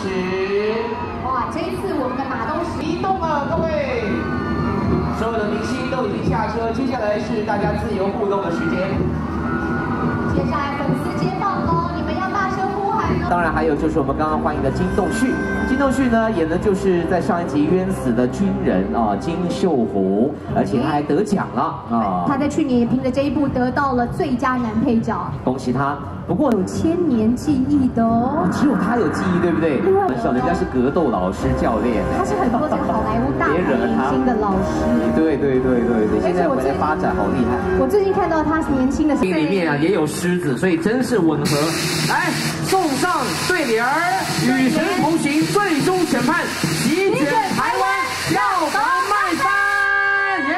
支持。哇，这一次我们的马东石移动了，各位，所有的明星都已经下车，接下来是大家自由互动的时间。接下来粉丝接棒喽，你们要大声呼喊哦。当然还有就是我们刚刚欢迎的金栋旭，金栋旭呢演的就是在上一集冤死的军人啊金秀虎，而且他还得奖了啊，他在去年也凭着这一部得到了最佳男配角，恭喜他。不过有千年记忆的哦，只有他有记忆，对不对？很少，人家是格斗老师教练，他是很多这个好莱坞大牌明星的老师。对对对对对，现在回来发展好厉害。我最近看到他年轻的，里面啊也有狮子，所以真是吻合。来送上对联儿，与神同行，最终审判，席卷台湾，票房卖翻，耶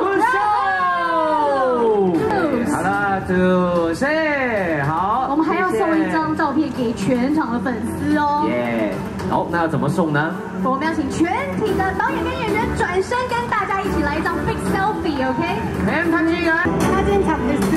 ！Bravo，Good show。好了，就。给全场的粉丝哦！耶，好，那要怎么送呢？我们要请全体的导演跟演员转身跟大家一起来一张 big selfie，OK？来，潘金元，他今天唱的是《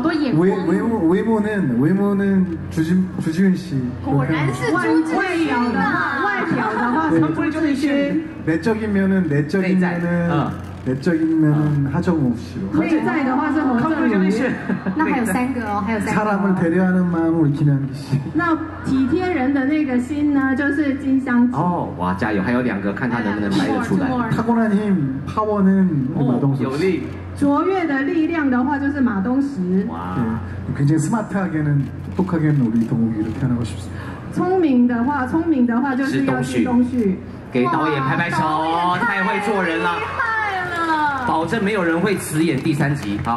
多眼光。외외모외모는외모는주진주지훈 씨。 果然是朱志勋啊！外表的话，朱志勋。내적인면은내적인면은 내적인면은하정우씨로内在的话是洪正如。那还有三个哦，还有三个。사람을배려하는마음을기남기 씨。 那体贴人的那个心呢，就是金香吉。哦，哇，加油！还有两个，看他能不能拍得出来。타고난힘파워는马东石。有力。卓越的力量的话，就是马东石。哇。굉장히스마트하게는똑똑하게는우리동욱이를표현하고싶습니다聪明的话，聪明的话就是要是东旭。给导演拍拍手，太会做人了。 保证没有人会迟演第三集。好。